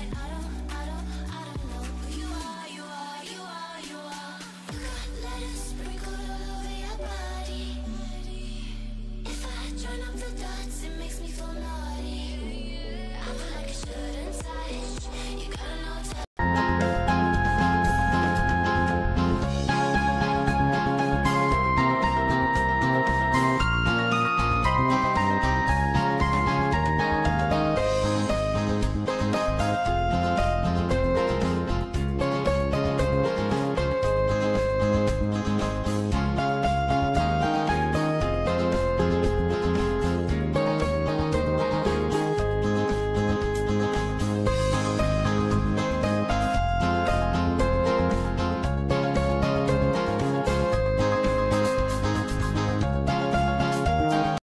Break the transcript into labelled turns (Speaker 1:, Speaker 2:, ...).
Speaker 1: I don't